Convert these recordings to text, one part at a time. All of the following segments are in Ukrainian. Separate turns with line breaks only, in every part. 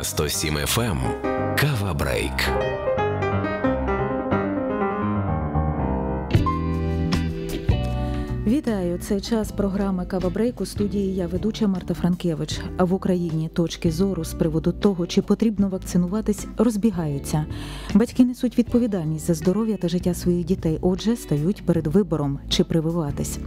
на 107 FM. Кава Брейк.
Вітаю! Це час програми Кава Брейк у студії. Я ведуча Марта Франкевич. А в Україні точки зору з приводу того, чи потрібно вакцинуватись, розбігаються. Батьки несуть відповідальність за здоров'я та життя своїх дітей. Отже, стають перед вибором чи прививатись.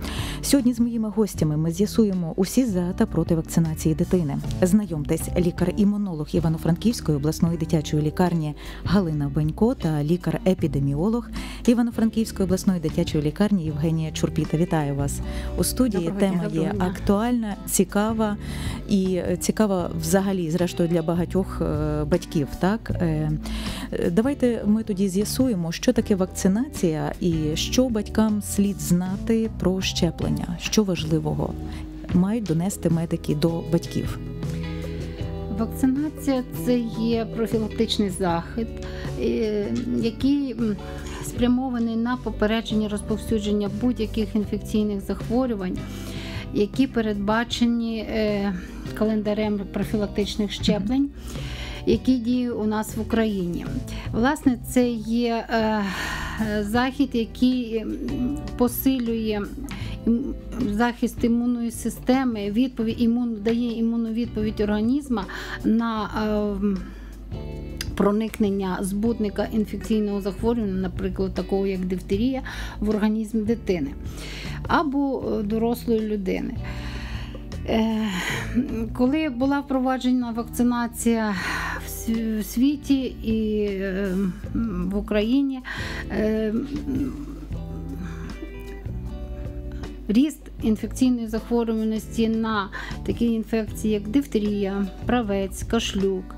Сьогодні з моїми гостями ми з'ясуємо усі за та проти вакцинації дитини. Знайомтесь, лікар-імунолог Івано-Франківської обласної дитячої лікарні Галина Бенько та лікар-епідеміолог Івано-Франківської обласної дитячої лікарні Євгенія Чурпіта. Вітаю вас у студії.
Доброго
Тема
дня.
є актуальна, цікава і е, цікава взагалі, зрештою, для багатьох е, батьків. Так Е, давайте ми тоді з'ясуємо, що таке вакцинація і що батькам слід знати про щеплення, що важливого мають донести медики до батьків.
Вакцинація це є профілактичний захід, який спрямований на попередження розповсюдження будь-яких інфекційних захворювань, які передбачені е, календарем профілактичних щеплень. Який діє у нас в Україні, власне, це є е, захід, який посилює захист імунної системи, відповідь імун дає імунну відповідь організму на е, проникнення збудника інфекційного захворювання, наприклад, такого як дифтерія, в організм дитини або е, дорослої людини. Е, Коли була впроваджена вакцинація в світі і е, в Україні, ріст інфекційної захворюваності на такі інфекції, як дифтерія, правець, кашлюк,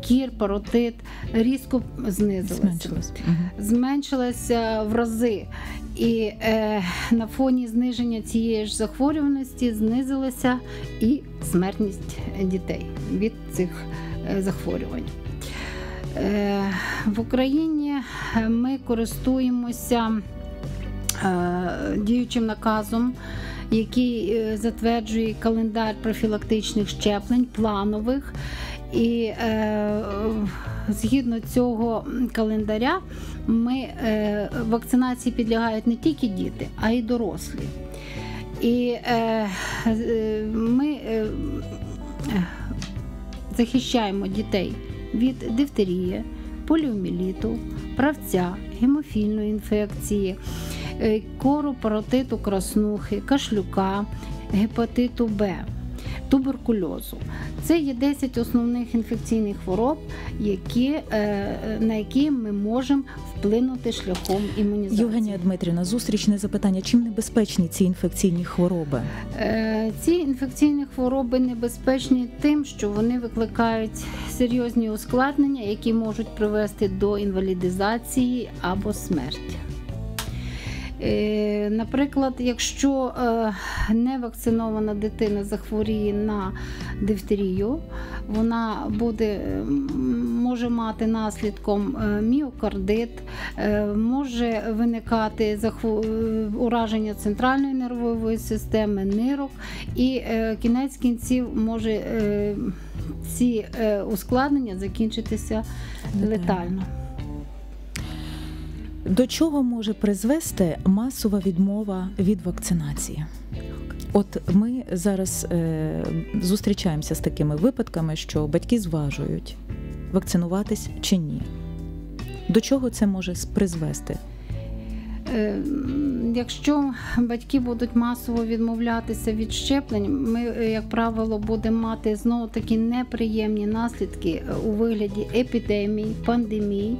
кір, паротит, різко знизилася. Зменшилася в рази. І е, на фоні зниження цієї ж захворюваності знизилася і смертність дітей від цих е, захворювань. Е, в Україні ми користуємося е, діючим наказом, який е, затверджує календар профілактичних щеплень, планових. І е, згідно цього календаря, ми е, вакцинації підлягають не тільки діти, а й дорослі. І е, е, ми е, захищаємо дітей від дифтерії, поліоміліту, правця, гемофільної інфекції, е, кору, паротиту, краснухи, кашлюка, гепатиту Б. Туберкульозу це є 10 основних інфекційних хвороб, які, е, на які ми можемо вплинути шляхом імунізації.
Євгенія Дмитрівна, зустрічне запитання: чим небезпечні ці інфекційні хвороби?
Е, Ці інфекційні хвороби небезпечні тим, що вони викликають серйозні ускладнення, які можуть привести до інвалідизації або смерті. Е, Наприклад, якщо е, невакцинована дитина захворіє на дифтерію, вона буде, може мати наслідком е, міокардит, може виникати ураження центральної нервової системи, нирок, і кінець кінців може ці ускладнення закінчитися
Летально. До чого може призвести масова відмова від вакцинації? От ми зараз е, зустрічаємося з такими випадками, що батьки зважують, вакцинуватись чи ні. До чого це може призвести?
Е, м, Якщо батьки будуть масово відмовлятися від щеплень, ми, е, як правило, будемо мати знову такі неприємні наслідки е, у вигляді епідемій, пандемій.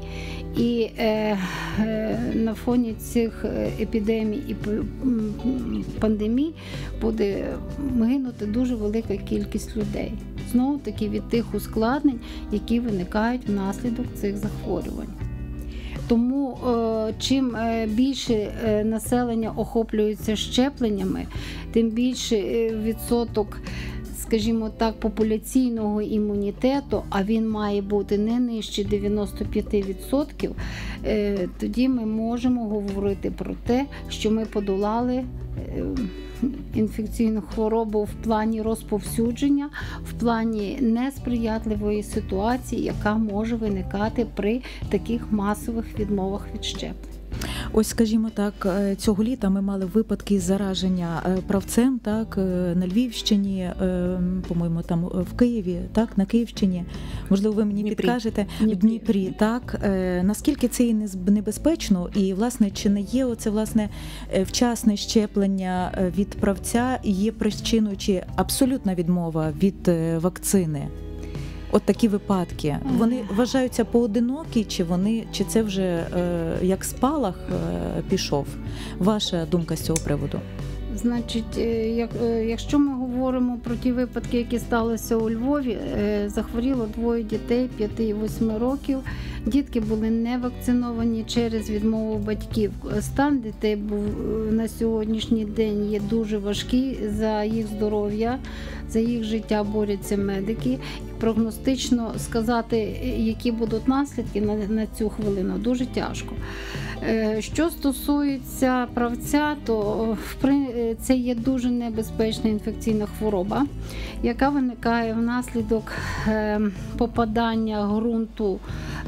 І е, е, на фоні цих е, епідемій і пандемій буде гинути дуже велика кількість людей. Знову таки від тих ускладнень, які виникають внаслідок цих захворювань. Тому е, чим е, більше е, населення охоплюється щепленнями, тим більше відсоток скажімо так, популяційного імунітету, а він має бути не нижче 95%, е, тоді ми можемо говорити про те, що ми подолали. е, Інфекційну хворобу в плані розповсюдження, в плані несприятливої ситуації, яка може виникати при таких масових відмовах від щеплень.
Ось, скажімо так, е, цього літа ми мали випадки зараження е, правцем, так е, на Львівщині, по-моєму, там в Києві, так на Київщині. Можливо, ви мені
Дніпрі.
підкажете
Дніпрі.
в Дніпрі. Так Е, наскільки це і небезпечно, і власне чи не є оце власне вчасне щеплення від правця є причиною чи абсолютна відмова від вакцини? От такі випадки вони вважаються поодинокі, чи вони чи це вже е, як спалах е, пішов? Ваша думка з цього приводу?
Значить, е, е, якщо ми говоримо про ті випадки, які сталися у Львові, е, захворіло двоє дітей 5 і 8 років. Дітки були не вакциновані через відмову батьків. Стан дітей був на сьогоднішній день є дуже важкий за їх здоров'я, за їх життя борються медики. Прогностично сказати, які будуть наслідки на, на цю хвилину, дуже тяжко. Е, Що стосується правця, то при- е, це є дуже небезпечна інфекційна хвороба, яка виникає внаслідок е, попадання ґрунту,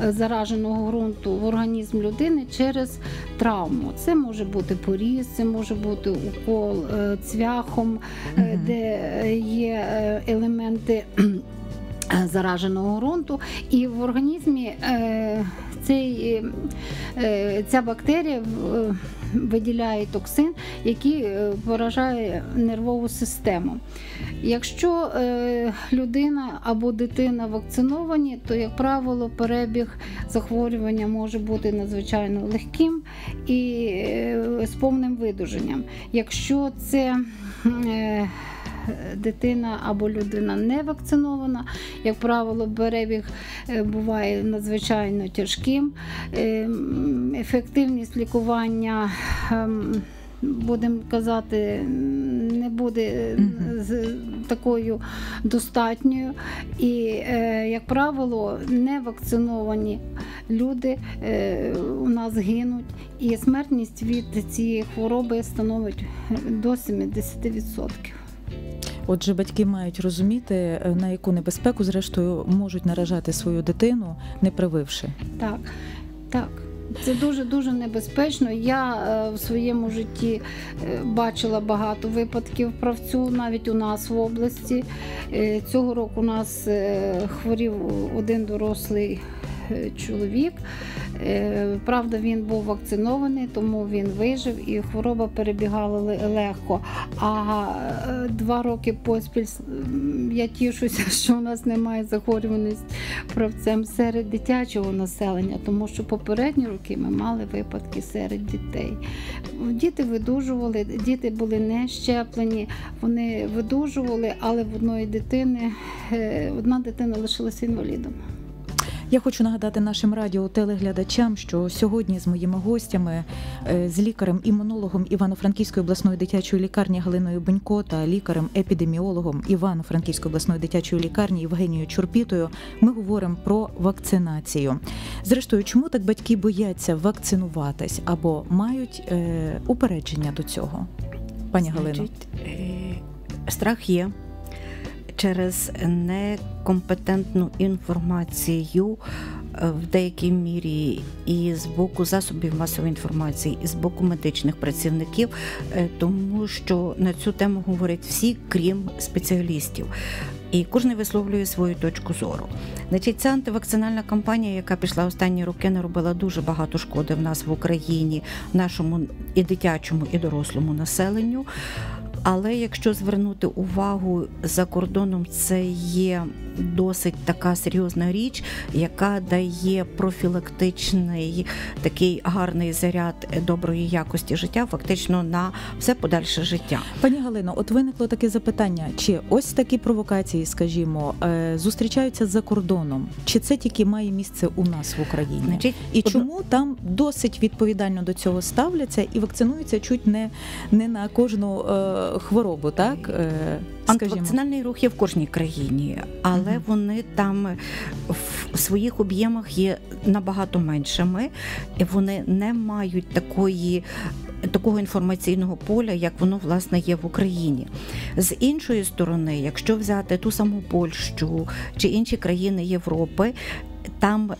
е, зараженого ґрунту в організм людини через травму. Це може бути поріз, це може бути укол е, цвяхом, е,
Мгм.
де є е, елементи. е, Зараженого ґрунту, і в організмі е, цей, е, ця бактерія е, виділяє токсин, який е, поражає нервову систему. Якщо е, людина або дитина вакциновані, то, як правило, перебіг захворювання може бути надзвичайно легким і е, з повним видуженням. Якщо це е, Дитина або людина не вакцинована, як правило, перебіг е, буває надзвичайно тяжким. Е, Ефективність лікування, ем, будемо казати, не буде з такою достатньою. І, е, як правило, не вакциновані люди е, у нас гинуть, і смертність від цієї хвороби становить до 70%.
Отже, батьки мають розуміти, е, на яку небезпеку, зрештою, можуть наражати свою дитину, не прививши.
Так, так. Це дуже дуже небезпечно. Я е, в своєму житті е, бачила багато випадків правцю, навіть у нас в області. Е, цього року у нас е, хворів один дорослий чоловік. Е, правда, він був вакцинований, тому він вижив і хвороба перебігала легко. А е, два роки поспіль я тішуся, що у нас немає захворюваності правцем серед дитячого населення, тому що попередні роки ми мали випадки серед дітей. Діти видужували, діти були не щеплені, вони видужували, але в одної дитини е, одна дитина лишилася інвалідом.
Я хочу нагадати нашим радіо телеглядачам, що сьогодні з моїми гостями, е, з лікарем-імунологом Івано-Франківської обласної дитячої лікарні Галиною Бенько та лікарем-епідеміологом Івано-Франківської обласної дитячої лікарні Євгенією Чурпітою, ми говоримо про вакцинацію. Зрештою, чому так батьки бояться вакцинуватись або мають е, упередження до цього? Пані Галино.
Е, страх є через некомпетентну інформацію е, в деякій мірі і з боку засобів масової інформації, і з боку медичних працівників, е, тому що на цю тему говорять всі, крім спеціалістів. І кожен висловлює свою точку зору. Значить, ця антивакцинальна кампанія, яка пішла останні роки, наробила дуже багато шкоди в нас в Україні, нашому і дитячому, і дорослому населенню. Але якщо звернути увагу за кордоном, це є досить така серйозна річ, яка дає профілактичний такий гарний заряд доброї якості життя, фактично на все подальше життя.
Пані Галино, от виникло таке запитання: чи ось такі провокації, скажімо, е, зустрічаються за кордоном, чи це тільки має місце у нас в Україні?
Значить,
І чому там досить відповідально до цього ставляться і вакцинуються чуть не, не на кожну е, хворобу, так? Е,
Антивакцинальний рух є в кожній країні, але угу. вони там в своїх об'ємах є набагато меншими, і вони не мають такої. Такого інформаційного поля, як воно власне є в Україні. З іншої сторони, якщо взяти ту саму Польщу чи інші країни Європи, там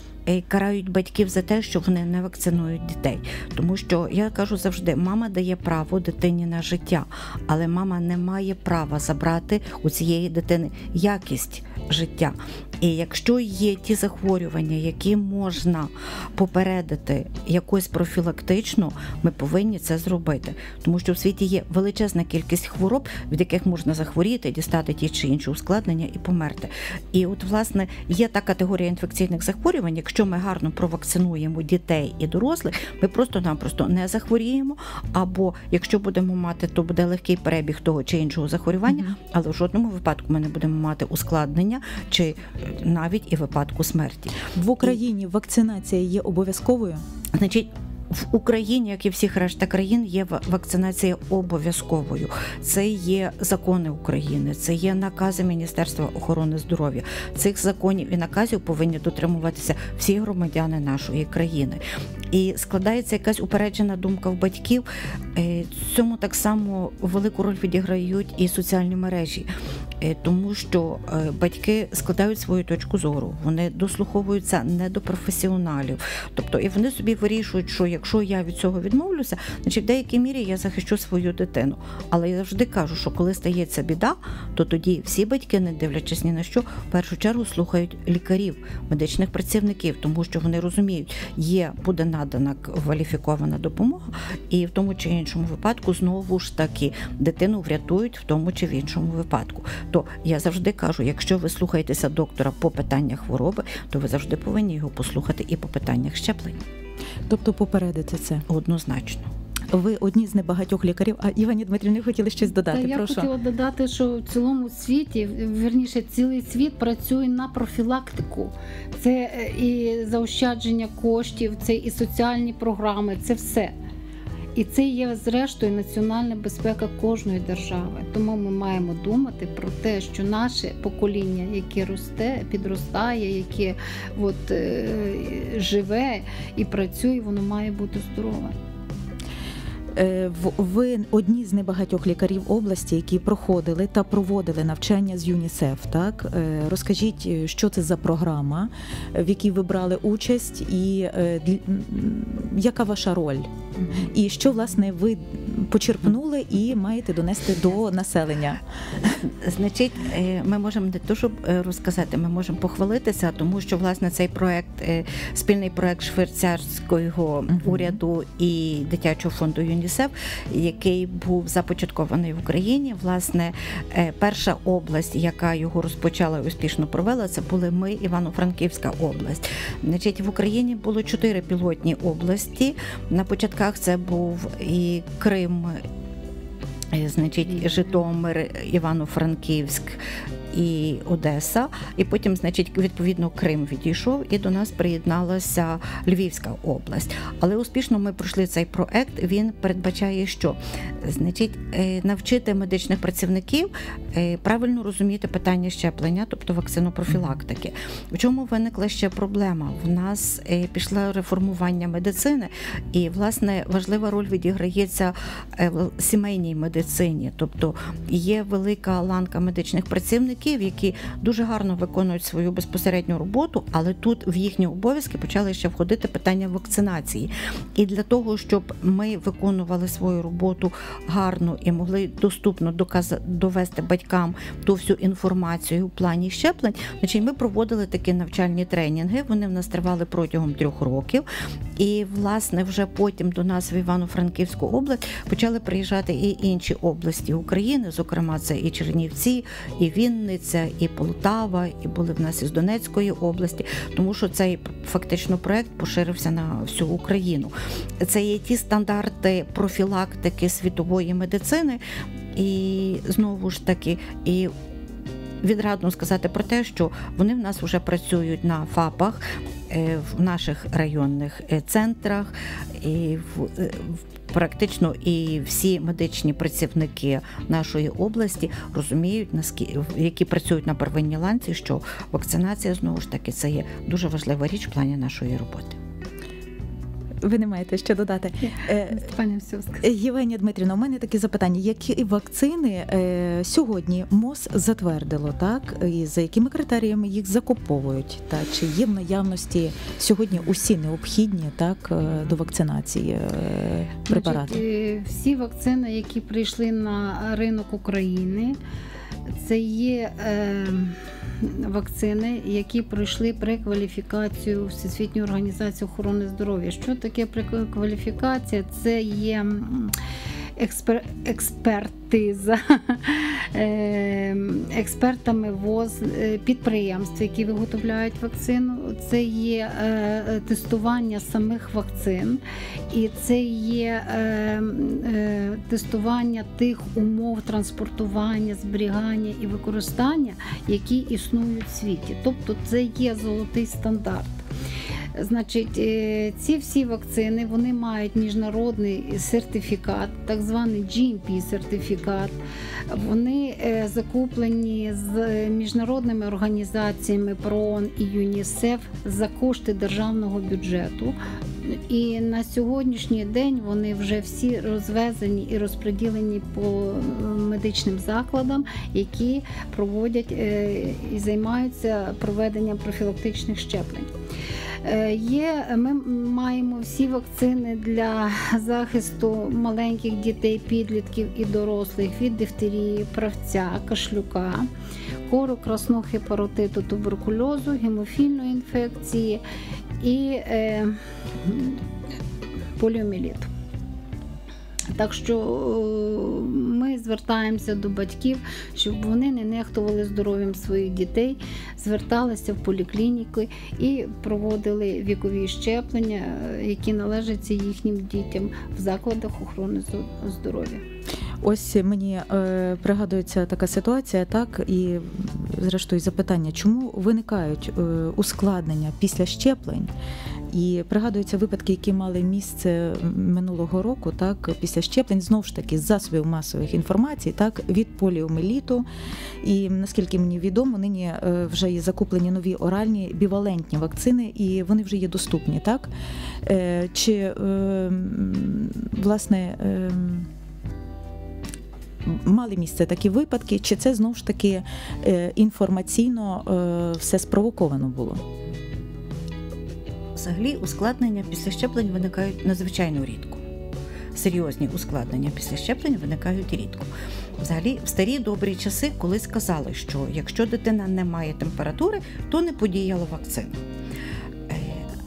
карають батьків за те, що вони не вакцинують дітей. Тому що я кажу завжди: мама дає право дитині на життя, але мама не має права забрати у цієї дитини якість життя. І якщо є ті захворювання, які можна попередити якось профілактично, ми повинні це зробити, тому що в світі є величезна кількість хвороб, від яких можна захворіти, дістати ті чи інші ускладнення і померти. І от, власне, є та категорія інфекційних захворювань. Якщо ми гарно провакцинуємо дітей і дорослих, ми просто-напросто не захворіємо. Або якщо будемо мати, то буде легкий перебіг того чи іншого захворювання, але в жодному випадку ми не будемо мати ускладнення чи навіть і випадку смерті.
В Україні вакцинація є обов'язковою.
Значить, в Україні, як і всіх решта країн, є вакцинація обов'язковою. Це є закони України, це є накази Міністерства охорони здоров'я. Цих законів і наказів повинні дотримуватися всі громадяни нашої країни. І складається якась упереджена думка в батьків. Е, цьому так само велику роль відіграють і соціальні мережі. Е, тому що е, батьки складають свою точку зору, вони дослуховуються не до професіоналів, тобто і вони собі вирішують, що якщо я від цього відмовлюся, значить в деякій мірі я захищу свою дитину. Але я завжди кажу, що коли стається біда, то тоді всі батьки, не дивлячись ні на що, в першу чергу слухають лікарів, медичних працівників, тому що вони розуміють, є буде надана кваліфікована допомога, і в тому чи іншому випадку знову ж таки дитину врятують в тому чи в іншому випадку. То я завжди кажу: якщо ви слухаєтеся доктора по питаннях хвороби, то ви завжди повинні його послухати і по питаннях щеплень.
Тобто попередити це
однозначно.
Ви одні з небагатьох лікарів. А Івані Дмитрівні хотіли щось додати.
Та я
Прошу.
хотіла додати, що в цілому світі верніше цілий світ працює на профілактику. Це е, і заощадження коштів, це і соціальні програми, це все. І це є зрештою національна безпека кожної держави. Тому ми маємо думати про те, що наше покоління, яке росте, підростає, яке от, е, живе і працює, воно має бути здорове.
Е, ви одні з небагатьох лікарів області, які проходили та проводили навчання з ЮНІСЕФ. Так е, розкажіть, е, що це за програма, в якій ви брали участь, і яка ваша роль? І що власне ви почерпнули і маєте донести до населення?
Значить, ми можемо не то, щоб розказати, ми можемо похвалитися, тому що власне цей проект, спільний проект швейцарського уряду і дитячого фонду ЮНІСЕФ ЮНІСЕФ, який був започаткований в Україні. Власне, е, перша область, яка його розпочала і успішно провела, це були ми, Івано-Франківська область. Значить, в Україні було чотири пілотні області. На початках це був і Крим. Е, значить, Житомир, Івано-Франківськ, і Одеса, і потім, значить, відповідно, Крим відійшов, і до нас приєдналася Львівська область. Але успішно ми пройшли цей проект. Він передбачає, що значить е, навчити медичних працівників е, правильно розуміти питання щеплення, тобто вакцинопрофілактики. В чому виникла ще проблема? В нас е, пішло реформування медицини, і власне важлива роль відіграється в сімейній медицині, тобто є велика ланка медичних працівників працівників, які дуже гарно виконують свою безпосередню роботу, але тут в їхні обов'язки почали ще входити питання вакцинації. І для того, щоб ми виконували свою роботу гарно і могли доступно доказ... довести батькам ту всю інформацію у плані щеплень, значить ми проводили такі навчальні тренінги. Вони в нас тривали протягом трьох років. І, власне, вже потім до нас в Івано-Франківську область почали приїжджати і інші області України, зокрема, це і Чернівці, і Вінниця, Вінниця, і Полтава, і були в нас із Донецької області, тому що цей фактично проект поширився на всю Україну. Це є ті стандарти профілактики світової медицини, і знову ж таки, і відрадно сказати про те, що вони в нас вже працюють на ФАПах е, в наших районних е, центрах і в. в Практично і всі медичні працівники нашої області розуміють, які працюють на первинній ланці, що вакцинація знову ж таки це є дуже важлива річ в плані нашої роботи.
Ви не маєте що додати.
Е, все.
Євгенія Дмитрівна, у мене таке запитання: які вакцини е, сьогодні МОЗ затвердило, так і за якими критеріями їх закуповують? Та чи є в наявності сьогодні усі необхідні так е, до вакцинації препарати?
Значить, всі вакцини, які прийшли на ринок України, це є. Е, вакцини, які пройшли прекваліфікацію Всесвітньої організації охорони здоров'я. Що таке прекваліфікація? Це є експер... експертиза ем, експертами ВОЗ е, підприємств, які виготовляють вакцину. Це є е, тестування самих вакцин, і це є е, тестування тих умов транспортування, зберігання і використання, які існують в світі. Тобто це є золотий стандарт. Значить, е, ці всі вакцини вони мають міжнародний сертифікат, так званий GMP-сертифікат. Вони е, закуплені з міжнародними організаціями ПРООН і ЮНІСЕФ за кошти державного бюджету. І на сьогоднішній день вони вже всі розвезені і розподілені по медичним закладам, які проводять е, і займаються проведенням профілактичних щеплень. Е, є, Ми маємо всі вакцини для захисту маленьких дітей, підлітків і дорослих від дифтерії, правця, кашлюка, кору, красного паротиту, туберкульозу, гемофільної інфекції і е, поліоміліту. Так що е, ми звертаємося до батьків, щоб вони не нехтували здоров'ям своїх дітей, зверталися в поліклініки і проводили вікові щеплення, які належаться їхнім дітям в закладах охорони здоров'я.
Ось мені е, пригадується така ситуація, так і зрештою запитання, чому виникають е, ускладнення після щеплень? І пригадуються випадки, які мали місце минулого року, так після щеплень знову ж таки з засобів масових інформацій, так від поліомеліту. І наскільки мені відомо, нині е, вже є закуплені нові оральні бівалентні вакцини, і вони вже є доступні, так е, чи е, власне. Мали місце такі випадки, чи це знову ж таки інформаційно все спровоковано було?
Взагалі, ускладнення після щеплень виникають надзвичайно рідко. Серйозні ускладнення після щеплень виникають рідко. Взагалі, в старі добрі часи колись казали, що якщо дитина не має температури, то не подіяла вакцина.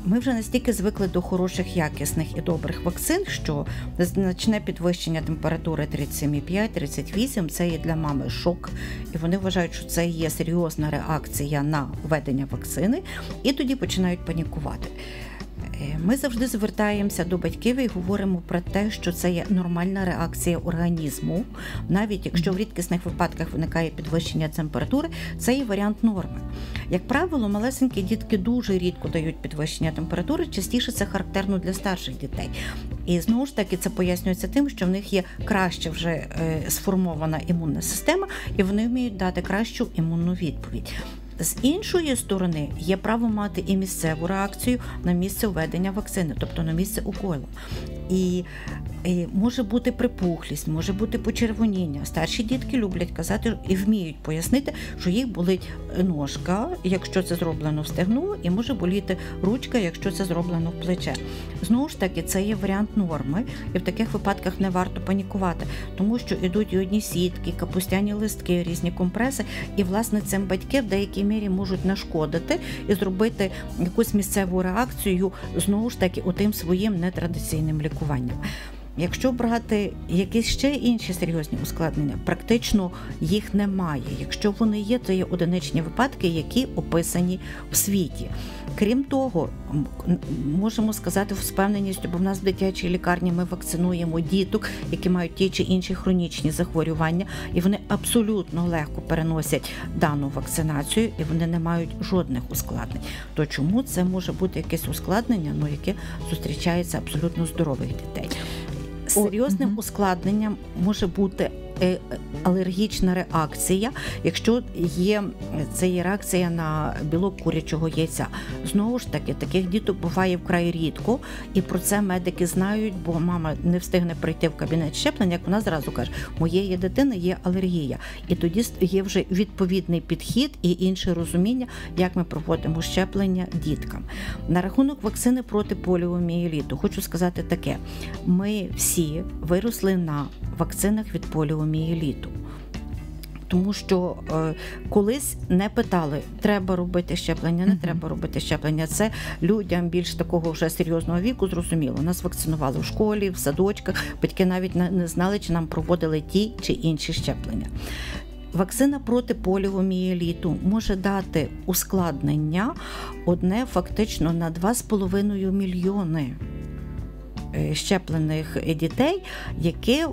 Ми вже настільки звикли до хороших, якісних і добрих вакцин, що значне підвищення температури 37,5-38 це є для мами шок, і вони вважають, що це є серйозна реакція на введення вакцини, і тоді починають панікувати. Е, ми завжди звертаємося до батьків і говоримо про те, що це є нормальна реакція організму, навіть якщо в рідкісних випадках виникає підвищення температури, це є варіант норми. Як правило, малесенькі дітки дуже рідко дають підвищення температури, частіше це характерно для старших дітей. І знову ж таки це пояснюється тим, що в них є краще вже е, сформована імунна система, і вони вміють дати кращу імунну відповідь. З іншої сторони, є право мати і місцеву реакцію на місце введення вакцини, тобто на місце уколу. І, і може бути припухлість, може бути почервоніння. Старші дітки люблять казати і вміють пояснити, що їх болить ножка, якщо це зроблено в стегну, і може боліти ручка, якщо це зроблено в плече. Знову ж таки, це є варіант норми, і в таких випадках не варто панікувати, тому що йдуть і одні сітки, капустяні листки, різні компреси, і власне цим батьки в деякій мірі можуть нашкодити і зробити якусь місцеву реакцію знову ж таки отим своїм нетрадиційним лікуванням. Якщо брати якісь ще інші серйозні ускладнення, практично їх немає. Якщо вони є, то є одиничні випадки, які описані в світі. Крім того, можемо сказати з впевненістю, бо в нас в дитячій лікарні ми вакцинуємо діток, які мають ті чи інші хронічні захворювання, і вони абсолютно легко переносять дану вакцинацію, і вони не мають жодних ускладнень. То чому це може бути якесь ускладнення, ну яке зустрічається абсолютно здорових дітей? Серйозним ускладненням може бути алергічна реакція, якщо є це є реакція на білок курячого яйця. Знову ж таки, таких діток буває вкрай рідко, і про це медики знають, бо мама не встигне прийти в кабінет щеплення, як вона зразу каже, моєї дитини є алергія. І тоді є вже відповідний підхід і інше розуміння, як ми проводимо щеплення діткам. На рахунок вакцини проти поліомієліту хочу сказати таке: ми всі виросли на вакцинах від поліомієліту. Тому що е, колись не питали, треба робити щеплення, не треба робити щеплення. Це людям більш такого вже серйозного віку зрозуміло. Нас вакцинували в школі, в садочках. Батьки навіть не знали, чи нам проводили ті чи інші щеплення. Вакцина проти поліомієліту може дати ускладнення одне фактично на 2,5 мільйони. Е, щеплених дітей, яке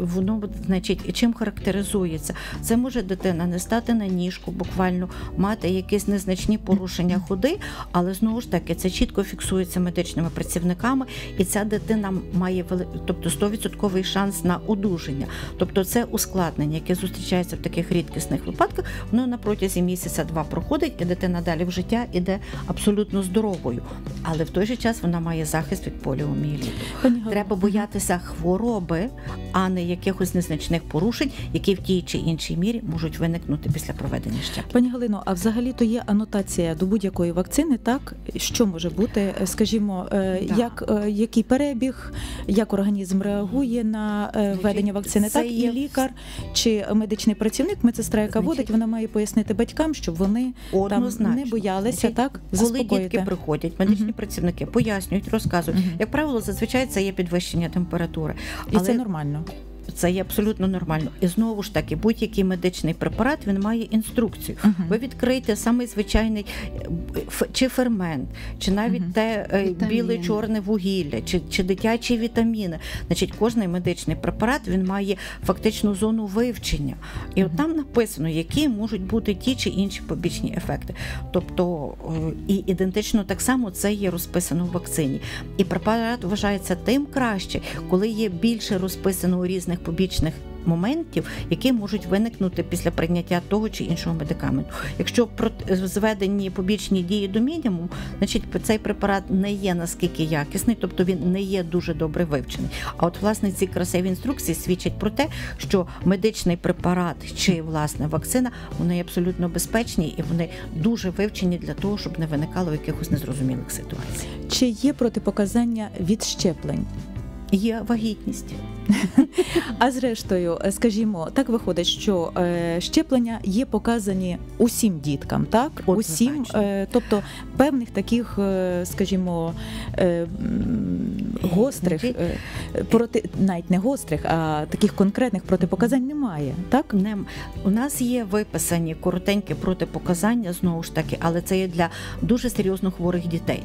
воно значить чим характеризується. Це може дитина не стати на ніжку, буквально мати якісь незначні порушення ходи, але знову ж таки це чітко фіксується медичними працівниками, і ця дитина має тобто 100% шанс на одужання. Тобто це ускладнення, яке зустрічається в таких рідкісних випадках, воно на протязі місяця-два проходить, і дитина далі в життя іде абсолютно здоровою. Але в той же час вона має захист від поліомієліту поліомієліту. Треба боятися хвороби, а не якихось незначних порушень, які в тій чи іншій мірі можуть виникнути після проведення щеплення.
Пані Галино, а взагалі то є анотація до будь-якої вакцини, так що може бути, скажімо, е, да. як е, який перебіг, як організм реагує на е, введення вакцини, Це так є... і лікар чи медичний працівник, медсестра, яка водить, вона має пояснити батькам, щоб вони Однозначно. там не боялися Значить, так.
Коли дітки приходять, медичні uh працівники пояснюють, розказують, uh як правило правило, зазвичай це є підвищення температури.
І Але... це нормально.
Це є абсолютно нормально. І знову ж таки, будь-який медичний препарат він має інструкцію. Uh-huh. Ви відкриєте самий звичайний чи фермент, чи навіть uh-huh. те е, біле чорне вугілля, чи чи дитячі вітаміни. Значить, кожний медичний препарат він має фактичну зону вивчення. І uh-huh. от там написано, які можуть бути ті чи інші побічні ефекти. Тобто е, і ідентично так само це є розписано в вакцині. І препарат вважається тим краще, коли є більше розписано у різних побічних моментів, які можуть виникнути після прийняття того чи іншого медикаменту. Якщо зведені побічні дії до мінімуму, значить цей препарат не є наскільки якісний, тобто він не є дуже добре вивчений. А от власне ці красиві інструкції свідчать про те, що медичний препарат чи власне вакцина вони абсолютно безпечні і вони дуже вивчені для того, щоб не виникало якихось незрозумілих ситуацій.
Чи є протипоказання від щеплень?
Є вагітність.
А зрештою, скажімо, так виходить, що е, щеплення є показані усім діткам, так усім, е, тобто певних таких, е, скажімо, гострих проти навіть не гострих, а таких конкретних протипоказань немає. Так
не у нас є виписані коротенькі протипоказання знову ж таки, але це є для дуже серйозно хворих дітей.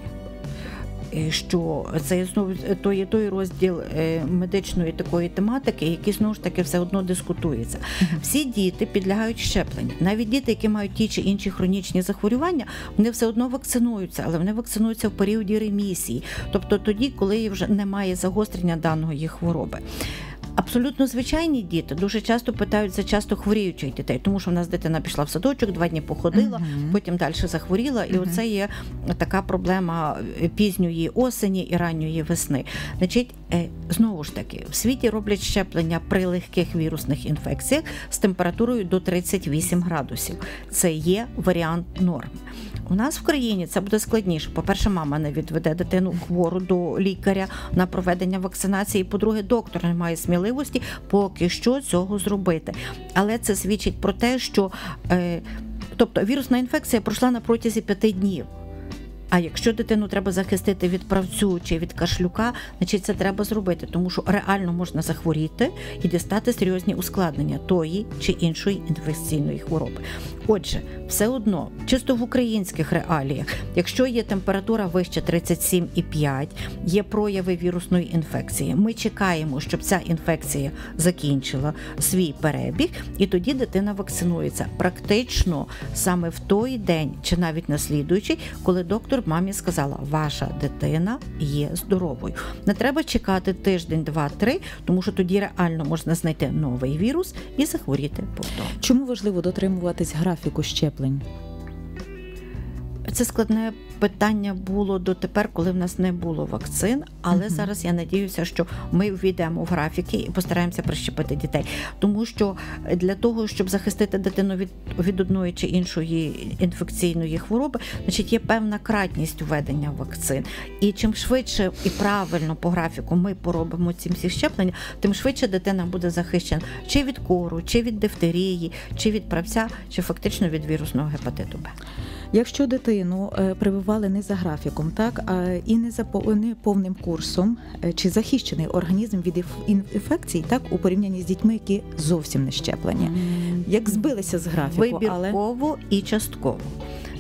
Е, що це знову є той розділ е, медичної такої тематики, який знову ж таки все одно дискутується. Всі діти підлягають щепленню. Навіть діти, які мають ті чи інші хронічні захворювання, вони все одно вакцинуються, але вони вакцинуються в періоді ремісії, тобто тоді, коли вже немає загострення даної хвороби. Абсолютно звичайні діти дуже часто питають за часто хворіючих дітей, тому що в нас дитина пішла в садочок, два дні походила, uh-huh. потім далі захворіла, і uh-huh. оце є така проблема пізньої осені і ранньої весни. Значить, е, знову ж таки, в світі роблять щеплення при легких вірусних інфекціях з температурою до 38 градусів. Це є варіант норми. У нас в країні це буде складніше. По-перше, мама не відведе дитину хвору до лікаря на проведення вакцинації. По-друге, доктор не має сміливості поки що цього зробити. Але це свідчить про те, що е, тобто вірусна інфекція пройшла на протязі п'яти днів. А якщо дитину треба захистити від правцю чи від кашлюка, значить це треба зробити, тому що реально можна захворіти і дістати серйозні ускладнення тої чи іншої інфекційної хвороби. Отже, все одно, чисто в українських реаліях, якщо є температура вище 37,5, є прояви вірусної інфекції. Ми чекаємо, щоб ця інфекція закінчила свій перебіг, і тоді дитина вакцинується практично саме в той день, чи навіть на слідуючий, коли доктор мамі сказала, ваша дитина є здоровою. Не треба чекати тиждень, два, три, тому що тоді реально можна знайти новий вірус і захворіти повторно.
Чому важливо дотримуватись графіку щеплень?
Це складне питання було дотепер, коли в нас не було вакцин. Але
Мгм.
зараз я надіюся, що ми ввійдемо в графіки і постараємося прищепити дітей. Тому що для того, щоб захистити дитину від, від одної чи іншої інфекційної хвороби, значить є певна кратність введення вакцин. І чим швидше і правильно по графіку ми поробимо ці всі щеплення, тим швидше дитина буде захищена чи від кору, чи від дифтерії, чи від правця, чи фактично від вірусного гепатиту Б.
Якщо дитину е, прививали не за графіком, так і не за не повним курсом, е, чи захищений організм від інф- інфекцій, так у порівнянні з дітьми, які зовсім не щеплені, як збилися з графіку, але
і частково.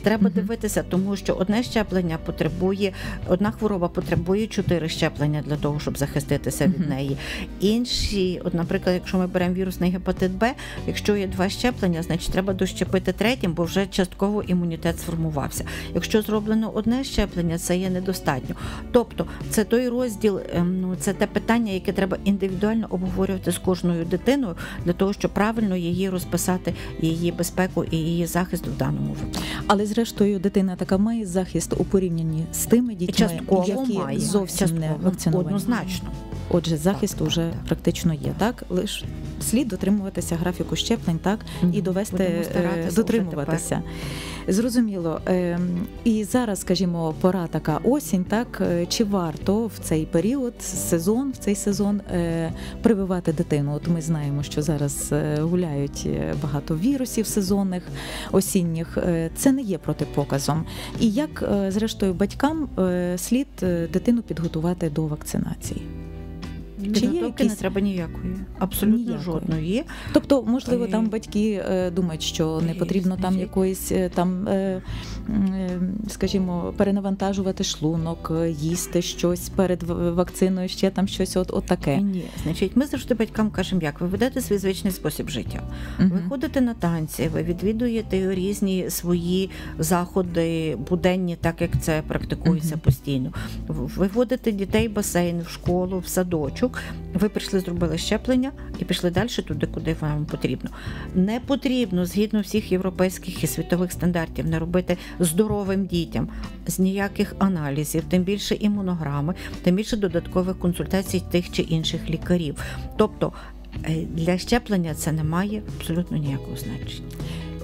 Треба дивитися, тому що одне щеплення потребує, одна хвороба потребує чотири щеплення для того, щоб захиститися від неї. Інші, от, наприклад, якщо ми беремо вірусний гепатит Б, якщо є два щеплення, значить треба дощепити третім, бо вже частково імунітет сформувався. Якщо зроблено одне щеплення, це є недостатньо. Тобто, це той розділ, ем, ну це те питання, яке треба індивідуально обговорювати з кожною дитиною для того, щоб правильно її розписати, її безпеку і її захист в даному випадку.
але зрештою дитина така має захист у порівнянні з тими дітьми,
частково
які
має
зовсім не вакциновані.
однозначно.
Отже, захист
Так,
уже
так.
практично є. Так лише слід дотримуватися графіку щеплень, так і довести е, дотримуватися. Зрозуміло. Ем, І зараз, скажімо, пора така осінь. Так е, чи варто в цей період сезон, в цей сезон е, прививати дитину? От ми знаємо, що зараз гуляють багато вірусів сезонних осінніх. Це не є протипоказом. І як, зрештою, батькам слід дитину підготувати до вакцинації? Чи є якісь-
треба ніякої, абсолютно
Ніякої.
жодної.
Тобто, можливо, там батьки е, думають, що не потрібно там якоїсь е, там, е, скажімо, перенавантажувати шлунок, їсти щось перед вакциною, ще там щось от, от таке.
Ні, значить, ми завжди батькам кажемо, як ви ведете свій звичний спосіб життя. Ви ходите на танці, ви відвідуєте різні свої заходи буденні, так як це практикується
Мгм.
постійно. Ви водите дітей в басейн, в школу, в садочок. Ви прийшли, зробили щеплення і пішли далі туди, куди вам потрібно. Не потрібно згідно всіх європейських і світових стандартів не робити здоровим дітям з ніяких аналізів, тим більше імунограми, тим більше додаткових консультацій тих чи інших лікарів. Тобто е, для щеплення це не має абсолютно ніякого значення.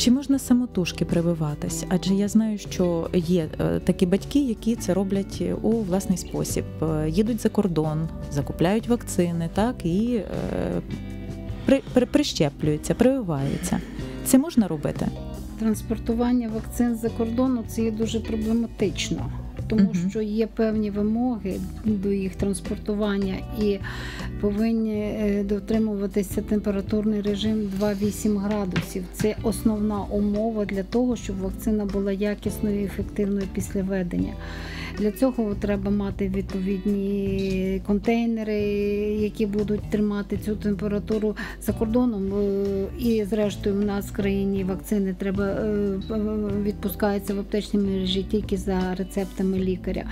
Чи можна самотужки прививатись? Адже я знаю, що є е, такі батьки, які це роблять у власний спосіб. Е, Їдуть за кордон, закупляють вакцини, так і е, при, при, прищеплюються, прививаються. Це можна робити?
Транспортування вакцин за кордону це є дуже проблематично, тому
Мгм.
що є певні вимоги до їх транспортування і повинні е, дотримуватися температурний режим 2,8 градусів. Це основна умова для того, щоб вакцина була якісною і ефективною після введення. Для цього треба мати відповідні контейнери, які будуть тримати цю температуру за кордоном. е, І зрештою, в нас в країні вакцини треба е, відпускаються в аптечній мережі тільки за рецептами лікаря.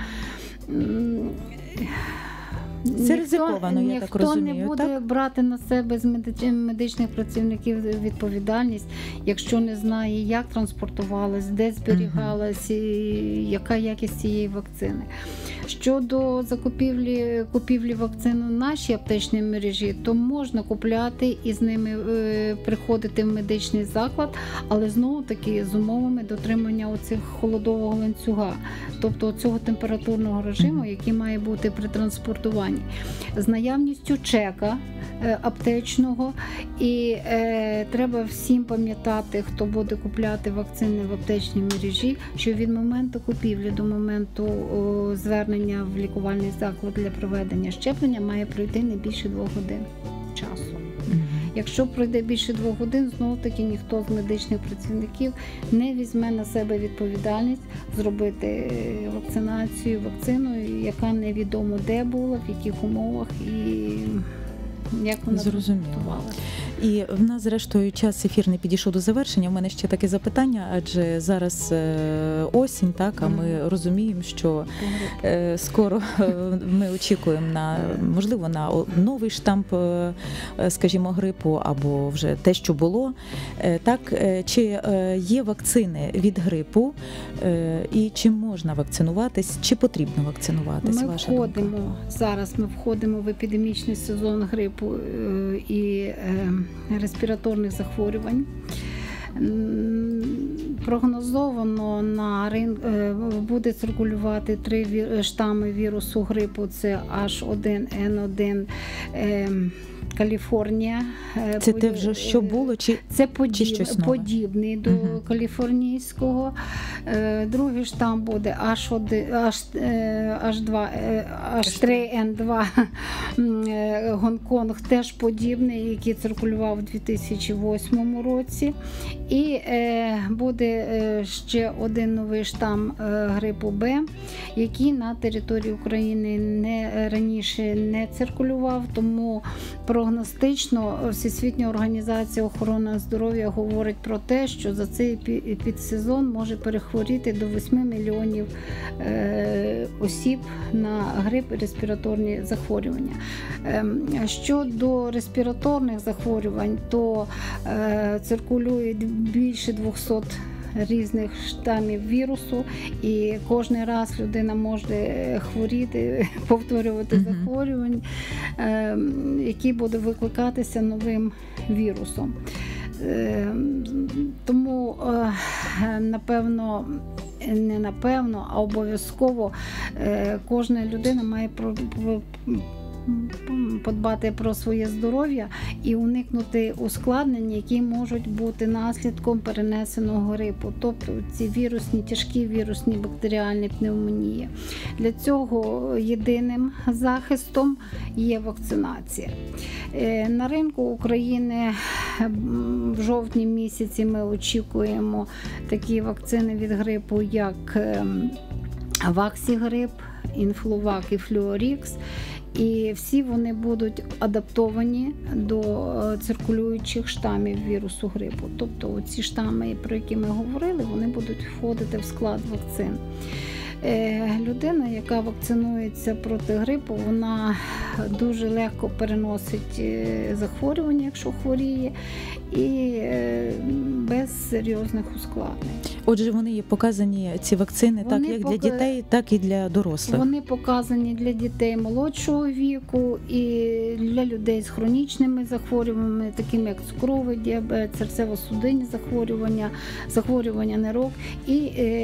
Це ризиковано, я так
ніхто
розумію,
не буде
так?
брати на себе з медич- медичних працівників відповідальність, якщо не знає, як транспортувалась, де зберігалась, і яка якість цієї вакцини. Щодо закупівлі купівлі вакцин у нашій аптечній мережі, то можна купляти і з ними е, приходити в медичний заклад, але знову таки з умовами дотримання оцих холодового ланцюга, тобто цього температурного режиму, який має бути при транспортуванні. Стані, з наявністю чека е, аптечного. І е, треба всім пам'ятати, хто буде купляти вакцини в аптечній мережі, що від моменту купівлі до моменту о, звернення в лікувальний заклад для проведення щеплення має пройти не більше двох годин часу. Якщо пройде більше двох годин, знову таки ніхто з медичних працівників не візьме на себе відповідальність зробити е, вакцинацію вакциною, яка невідомо де була, в яких умовах і як вона
Зрозуміло. І в нас, зрештою, час ефірний підійшов до завершення. У мене ще таке запитання, адже зараз е, осінь, так а ми розуміємо, що е, скоро е, ми очікуємо на можливо на новий штамп, скажімо, грипу або вже те, що було. Так чи є вакцини від грипу, і чи можна вакцинуватись, чи потрібно вакцинуватись?
Ми
ваша думка?
зараз. Ми входимо в епідемічний сезон грипу і е, респіраторних захворювань. Прогнозовано на ринку буде циркулювати три штами вірусу грипу: це H1N1 е, Каліфорнія. е,
Це те вже що було, чи
це подіб,
щось нове?
подібний до
Мгм.
каліфорнійського. Е, Другий штам буде H1, H, е, H2, е, H3N2 е, Гонконг теж подібний, який циркулював у 2008 році. І е, буде е, ще один новий штам е, грипу Б, який на території України не раніше не циркулював, тому прогностично Всесвітня організація охорони здоров'я говорить про те, що за цей пі- підсезон може перехворіти до 8 мільйонів е, осіб на грип і респіраторні захворювання. Ем, Щодо респіраторних захворювань, то е, циркулює більше 200 різних штамів вірусу, і кожен раз людина може хворіти, повторювати
Мгм.
захворювань, е, які буде викликатися новим вірусом. Е, Тому, е, напевно, не напевно, а обов'язково е, кожна людина має подбати про своє здоров'я і уникнути ускладнень, які можуть бути наслідком перенесеного грипу, тобто ці вірусні, тяжкі вірусні бактеріальні пневмонії. Для цього єдиним захистом є вакцинація. Е, На ринку України в жовтні місяці ми очікуємо такі вакцини від грипу, як ем, Ваксігрип, Інфлувак і Флюорікс. І всі вони будуть адаптовані до е, циркулюючих штамів вірусу грипу. Тобто ці штами, про які ми говорили, вони будуть входити в склад вакцин. Е, Людина, яка вакцинується проти грипу, вона дуже легко переносить е, захворювання, якщо хворіє, і е, без серйозних ускладнень.
отже, вони є показані ці вакцини,
Вони
так як для дітей, так і для дорослих.
Вони показані для дітей молодшого віку і для людей з хронічними захворюваннями, такими як цукровий діабет, серцево-судинні захворювання, захворювання нирок, і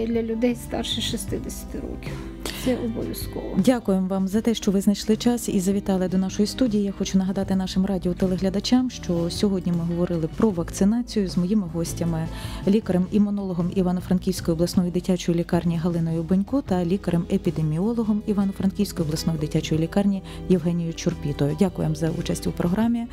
для людей старше 60 років. Це обов'язково.
Дякуємо вам за те, що ви знайшли час і завітали до нашої студії. Я хочу нагадати нашим радіотелеглядачам, що сьогодні ми говорили про вакцинацію з моїми гостями, лікарем-імунологом Івано-Франківської обласної дитячої лікарні Галиною Бенько та лікарем-епідеміологом Івано-Франківської обласної дитячої лікарні Євгенією Чурпітою. Дякуємо за участь у програмі.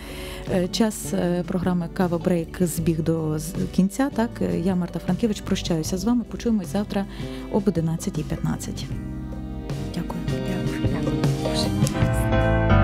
Е, Час е, програми Кава Брейк збіг до кінця. Так, Е, я Марта Франкевич прощаюся з вами. Почуємось завтра об 11.15. 滚럼그냥그다음 에.